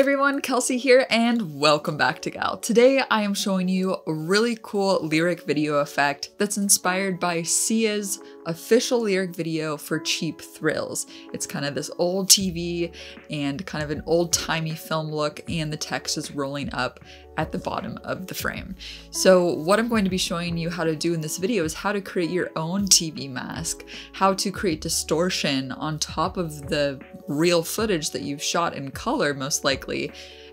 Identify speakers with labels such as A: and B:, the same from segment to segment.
A: Everyone, Kelsey here and welcome back to Gal. Today I am showing you a really cool lyric video effect that's inspired by Sia's official lyric video for Cheap Thrills. It's kind of this old TV and kind of an old timey film look and the text is rolling up at the bottom of the frame. So what I'm going to be showing you how to do in this video is how to create your own TV mask, how to create distortion on top of the real footage that you've shot in color most likely,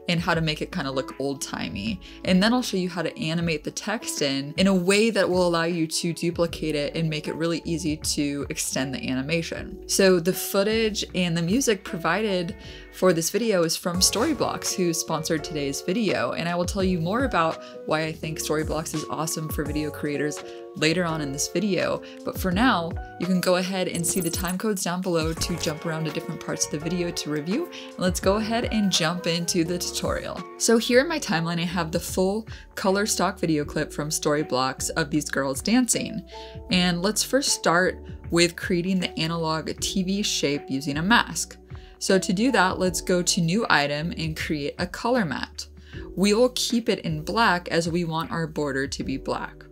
A: and how to make it kind of look old timey. And then I'll show you how to animate the text in in a way that will allow you to duplicate it and make it really easy to extend the animation. So the footage and the music provided for this video is from Storyblocks, who sponsored today's video, and I will tell you more about why I think Storyblocks is awesome for video creators later on in this video. But for now, you can go ahead and see the time codes down below to jump around to different parts of the video to review. And let's go ahead and jump into the tutorial. So here in my timeline, I have the full color stock video clip from Storyblocks of these girls dancing. And let's first start with creating the analog TV shape using a mask. So to do that, let's go to new item and create a color matte. We will keep it in black as we want our border to be black.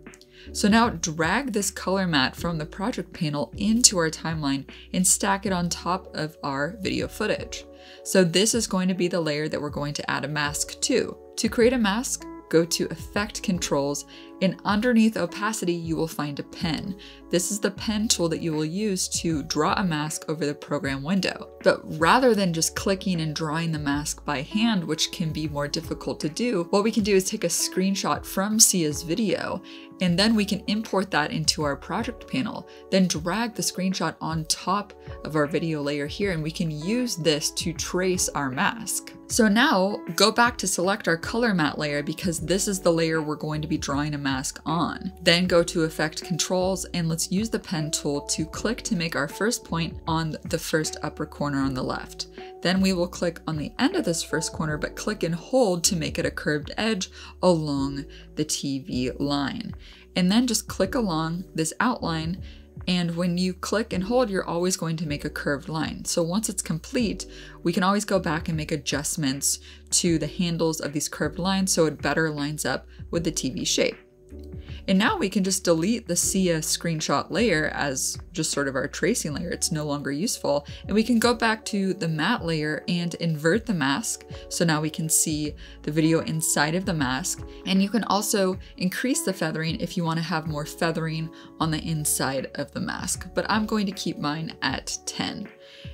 A: So now drag this color matte from the project panel into our timeline and stack it on top of our video footage. So this is going to be the layer that we're going to add a mask to. To create a mask, go to Effect Controls, and underneath Opacity, you will find a pen. This is the pen tool that you will use to draw a mask over the program window. But rather than just clicking and drawing the mask by hand, which can be more difficult to do, what we can do is take a screenshot from Sia's video, and then we can import that into our project panel, then drag the screenshot on top of our video layer here, and we can use this to trace our mask. So now go back to select our color matte layer because this is the layer we're going to be drawing a mask on. Then go to effect controls and let's use the pen tool to click to make our first point on the first upper corner on the left. Then we will click on the end of this first corner but click and hold to make it a curved edge along the TV line. And then just click along this outline and when you click and hold, you're always going to make a curved line. So once it's complete, we can always go back and make adjustments to the handles of these curved lines so it better lines up with the TV shape. And now we can just delete the Sia screenshot layer as just sort of our tracing layer. It's no longer useful. And we can go back to the matte layer and invert the mask. So now we can see the video inside of the mask. And you can also increase the feathering if you want to have more feathering on the inside of the mask. But I'm going to keep mine at 10.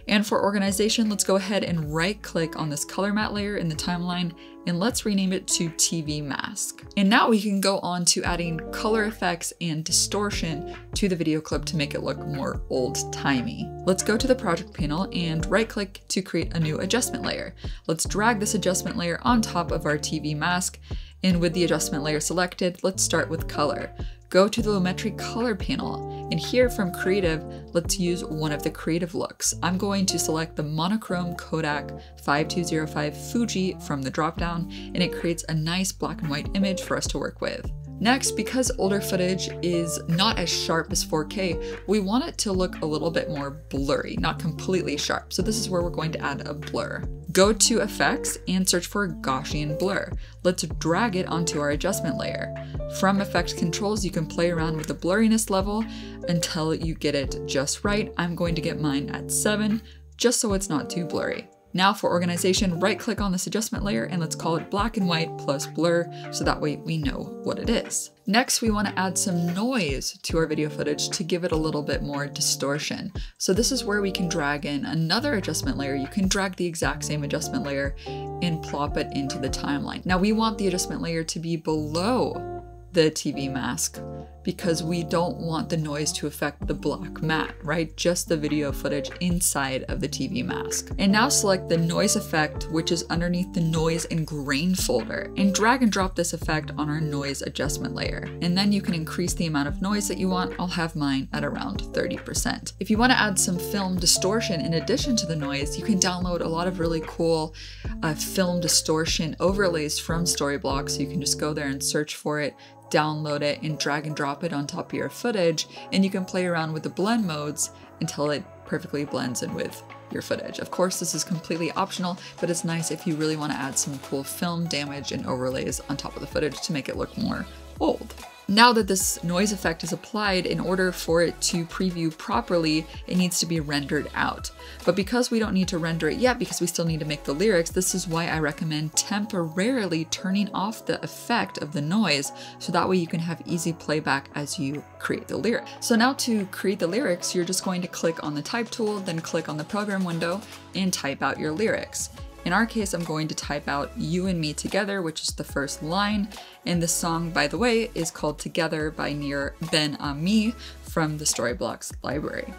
A: And for organization, let's go ahead and right click on this color matte layer in the timeline and let's rename it to TV mask. And now we can go on to adding color effects and distortion to the video clip to make it look more old timey. Let's go to the project panel and right click to create a new adjustment layer. Let's drag this adjustment layer on top of our TV mask and with the adjustment layer selected, let's start with color go to the Lumetri color panel, and here from creative, let's use one of the creative looks. I'm going to select the monochrome Kodak 5205 Fuji from the dropdown, and it creates a nice black and white image for us to work with. Next, because older footage is not as sharp as 4K, we want it to look a little bit more blurry, not completely sharp. So this is where we're going to add a blur. Go to Effects and search for Gaussian Blur. Let's drag it onto our adjustment layer. From Effect Controls, you can play around with the blurriness level until you get it just right. I'm going to get mine at 7, just so it's not too blurry. Now for organization, right click on this adjustment layer and let's call it black and white plus blur so that way we know what it is. Next, we want to add some noise to our video footage to give it a little bit more distortion. So this is where we can drag in another adjustment layer. You can drag the exact same adjustment layer and plop it into the timeline. Now we want the adjustment layer to be below the TV mask because we don't want the noise to affect the black matte, right? Just the video footage inside of the TV mask. And now select the noise effect, which is underneath the noise and grain folder, and drag and drop this effect on our noise adjustment layer. And then you can increase the amount of noise that you want. I'll have mine at around 30%. If you want to add some film distortion in addition to the noise, you can download a lot of really cool uh, film distortion overlays from Storyblocks. So you can just go there and search for it download it and drag and drop it on top of your footage, and you can play around with the blend modes until it perfectly blends in with your footage. Of course, this is completely optional, but it's nice if you really want to add some cool film damage and overlays on top of the footage to make it look more old. Now that this noise effect is applied, in order for it to preview properly, it needs to be rendered out. But because we don't need to render it yet, because we still need to make the lyrics, this is why I recommend temporarily turning off the effect of the noise, so that way you can have easy playback as you create the lyric. So now to create the lyrics, you're just going to click on the type tool, then click on the program window, and type out your lyrics. In our case, I'm going to type out You and Me Together, which is the first line. And the song, by the way, is called Together by Nir Ben Ami from the Storyblocks library.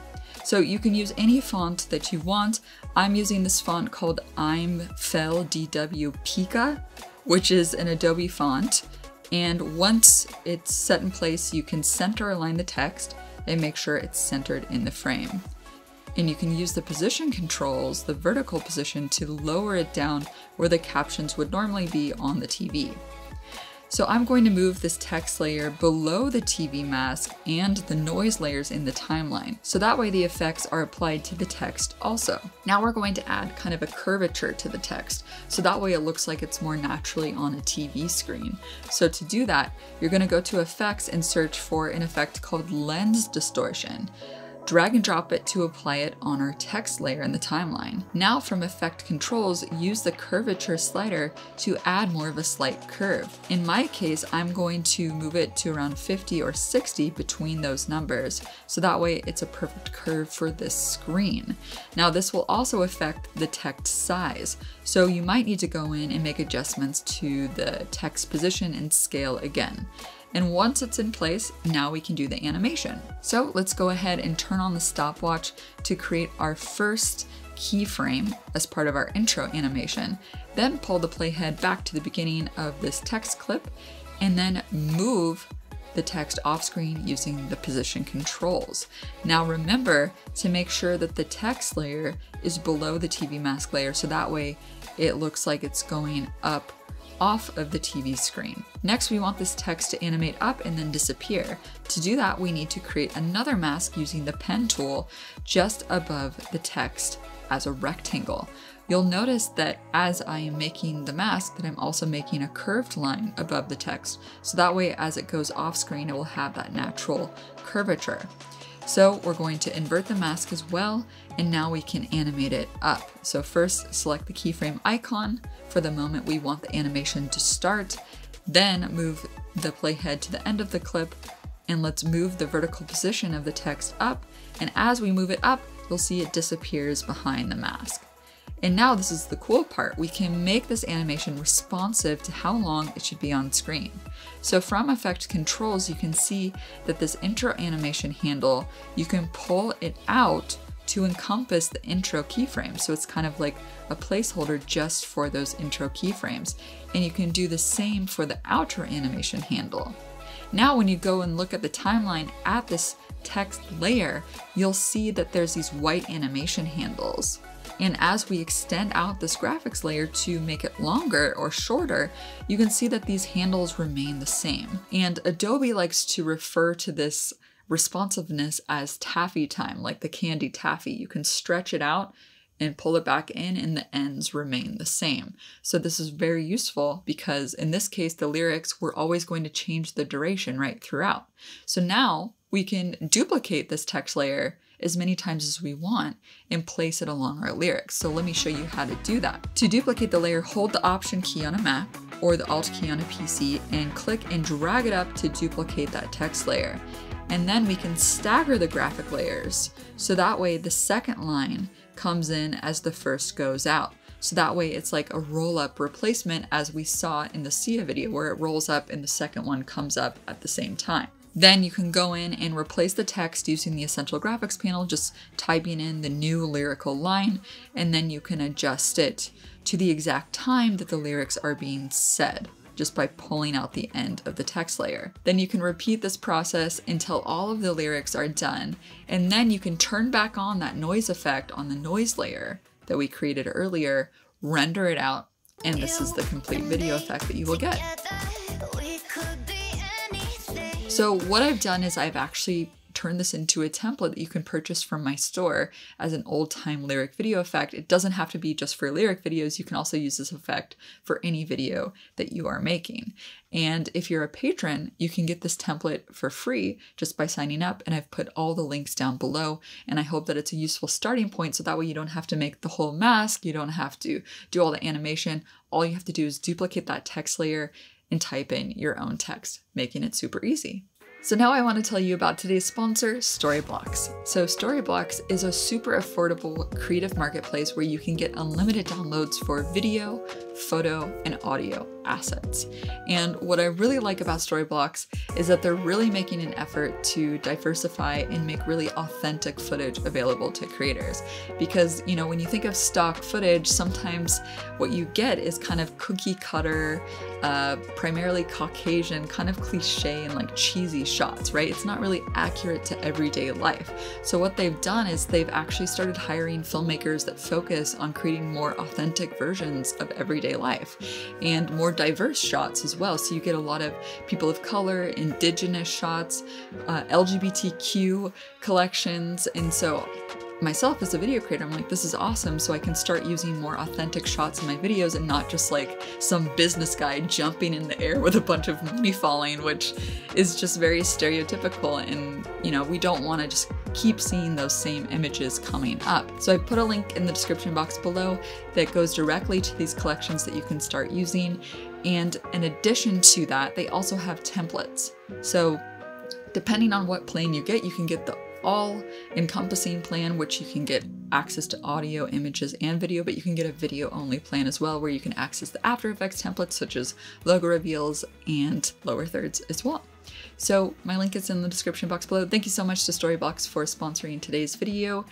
A: So you can use any font that you want. I'm using this font called IM FELL DW Pica, which is an Adobe font. And once it's set in place, you can center align the text and make sure it's centered in the frame and you can use the position controls, the vertical position, to lower it down where the captions would normally be on the TV. So I'm going to move this text layer below the TV mask and the noise layers in the timeline. So that way the effects are applied to the text also. Now we're going to add kind of a curvature to the text. So that way it looks like it's more naturally on a TV screen. So to do that, you're gonna go to effects and search for an effect called lens distortion drag and drop it to apply it on our text layer in the timeline. Now from effect controls, use the curvature slider to add more of a slight curve. In my case, I'm going to move it to around 50 or 60 between those numbers, so that way it's a perfect curve for this screen. Now this will also affect the text size, so you might need to go in and make adjustments to the text position and scale again. And once it's in place, now we can do the animation. So let's go ahead and turn on the stopwatch to create our first keyframe as part of our intro animation. Then pull the playhead back to the beginning of this text clip and then move the text off screen using the position controls. Now remember to make sure that the text layer is below the TV mask layer so that way it looks like it's going up off of the TV screen. Next, we want this text to animate up and then disappear. To do that, we need to create another mask using the pen tool just above the text as a rectangle. You'll notice that as I am making the mask that I'm also making a curved line above the text. So that way as it goes off screen, it will have that natural curvature. So we're going to invert the mask as well, and now we can animate it up. So first select the keyframe icon for the moment we want the animation to start, then move the playhead to the end of the clip, and let's move the vertical position of the text up, and as we move it up, you'll see it disappears behind the mask. And now this is the cool part, we can make this animation responsive to how long it should be on screen. So from effect controls, you can see that this intro animation handle, you can pull it out to encompass the intro keyframe. So it's kind of like a placeholder just for those intro keyframes. And you can do the same for the outro animation handle. Now when you go and look at the timeline at this text layer, you'll see that there's these white animation handles. And as we extend out this graphics layer to make it longer or shorter, you can see that these handles remain the same. And Adobe likes to refer to this responsiveness as taffy time, like the candy taffy. You can stretch it out and pull it back in and the ends remain the same. So this is very useful because in this case, the lyrics, we're always going to change the duration right throughout. So now we can duplicate this text layer as many times as we want and place it along our lyrics. So let me show you how to do that. To duplicate the layer, hold the Option key on a Mac or the Alt key on a PC and click and drag it up to duplicate that text layer. And then we can stagger the graphic layers. So that way the second line comes in as the first goes out. So that way it's like a roll up replacement as we saw in the Sia video where it rolls up and the second one comes up at the same time. Then you can go in and replace the text using the Essential Graphics panel, just typing in the new lyrical line, and then you can adjust it to the exact time that the lyrics are being said just by pulling out the end of the text layer. Then you can repeat this process until all of the lyrics are done, and then you can turn back on that noise effect on the noise layer that we created earlier, render it out, and this is the complete video effect that you will get. So what I've done is I've actually turned this into a template that you can purchase from my store as an old time lyric video effect. It doesn't have to be just for lyric videos, you can also use this effect for any video that you are making. And if you're a patron, you can get this template for free just by signing up. And I've put all the links down below. And I hope that it's a useful starting point so that way you don't have to make the whole mask, you don't have to do all the animation. All you have to do is duplicate that text layer and type in your own text, making it super easy. So now I want to tell you about today's sponsor, Storyblocks. So Storyblocks is a super affordable creative marketplace where you can get unlimited downloads for video, photo, and audio assets. And what I really like about Storyblocks is that they're really making an effort to diversify and make really authentic footage available to creators. Because, you know, when you think of stock footage, sometimes what you get is kind of cookie cutter, uh, primarily Caucasian, kind of cliche and like cheesy shots, right? It's not really accurate to everyday life. So what they've done is they've actually started hiring filmmakers that focus on creating more authentic versions of everyday life and more diverse shots as well. So you get a lot of people of color, indigenous shots, uh, LGBTQ collections, and so myself as a video creator, I'm like, this is awesome. So I can start using more authentic shots in my videos and not just like some business guy jumping in the air with a bunch of money falling, which is just very stereotypical. And, you know, we don't want to just keep seeing those same images coming up. So I put a link in the description box below that goes directly to these collections that you can start using. And in addition to that, they also have templates. So depending on what plane you get, you can get the all encompassing plan, which you can get access to audio, images, and video, but you can get a video only plan as well, where you can access the After Effects templates such as logo reveals and lower thirds as well. So my link is in the description box below. Thank you so much to Storyblocks for sponsoring today's video.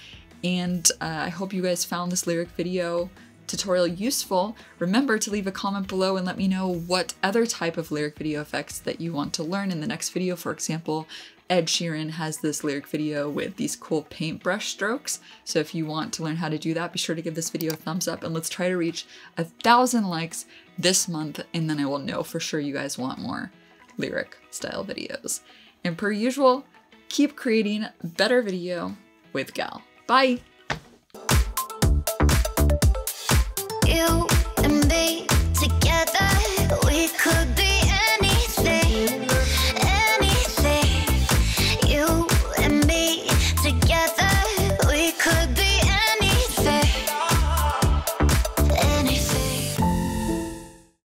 A: And uh, I hope you guys found this lyric video tutorial useful, remember to leave a comment below and let me know what other type of lyric video effects that you want to learn in the next video. For example, Ed Sheeran has this lyric video with these cool paintbrush strokes. So if you want to learn how to do that, be sure to give this video a thumbs up and let's try to reach a thousand likes this month and then I will know for sure you guys want more lyric style videos. And per usual, keep creating better video with Gal. Bye!